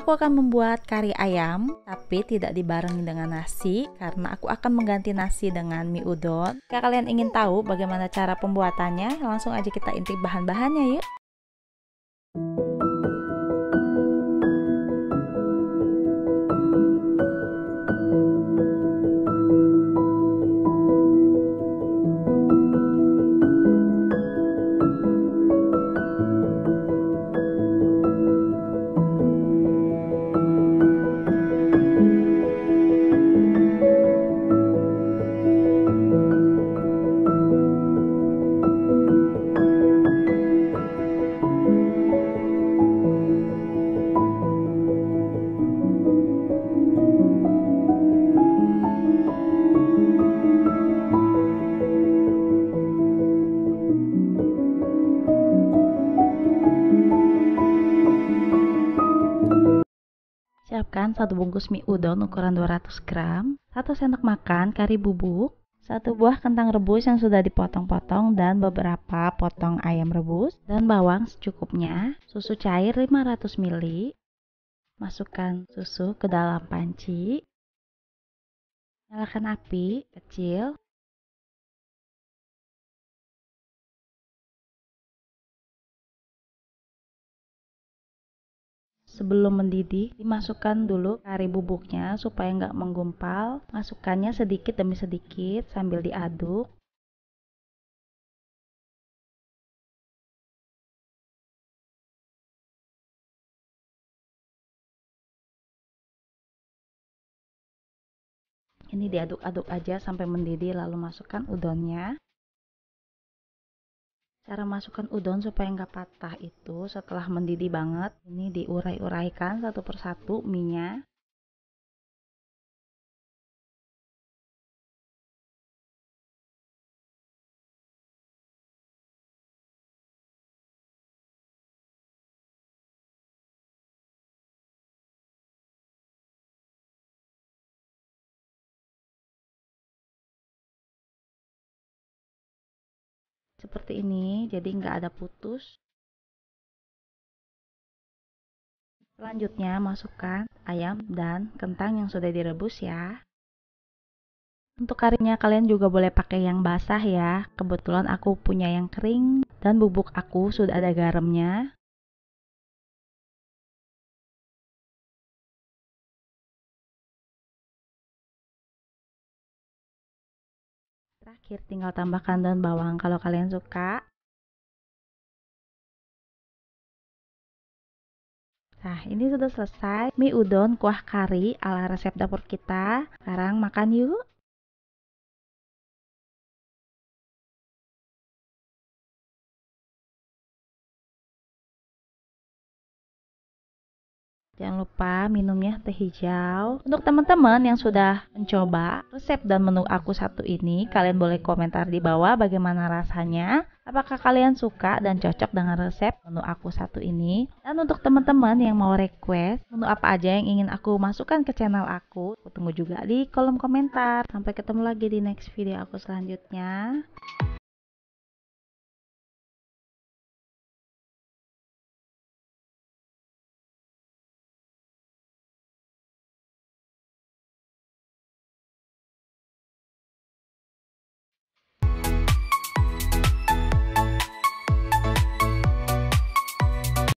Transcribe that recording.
Aku akan membuat kari ayam, tapi tidak dibarengi dengan nasi karena aku akan mengganti nasi dengan mie udon. Jika kalian ingin tahu bagaimana cara pembuatannya, langsung aja kita intip bahan-bahannya yuk. Siapkan satu bungkus mie udon ukuran 200 gram, satu sendok makan kari bubuk, satu buah kentang rebus yang sudah dipotong-potong dan beberapa potong ayam rebus dan bawang secukupnya, susu cair 500 ml, masukkan susu ke dalam panci, nyalakan api kecil, Sebelum mendidih, dimasukkan dulu kari bubuknya supaya nggak menggumpal. Masukkannya sedikit demi sedikit sambil diaduk. Ini diaduk-aduk aja sampai mendidih lalu masukkan udonnya. Cara masukkan udon supaya nggak patah itu setelah mendidih banget, ini diurai-uraikan satu persatu minyak. Seperti ini jadi nggak ada putus. Selanjutnya masukkan ayam dan kentang yang sudah direbus ya. Untuk karinya kalian juga boleh pakai yang basah ya. Kebetulan aku punya yang kering dan bubuk aku sudah ada garamnya Terakhir tinggal tambahkan daun bawang kalau kalian suka. Nah, ini sudah selesai mie udon kuah kari ala resep dapur kita. Sekarang makan yuk. Jangan lupa minumnya teh hijau. Untuk teman-teman yang sudah mencoba resep dan menu aku satu ini, kalian boleh komentar di bawah bagaimana rasanya. Apakah kalian suka dan cocok dengan resep menu aku satu ini? Dan untuk teman-teman yang mau request menu apa aja yang ingin aku masukkan ke channel aku, aku tunggu juga di kolom komentar. Sampai ketemu lagi di next video aku selanjutnya.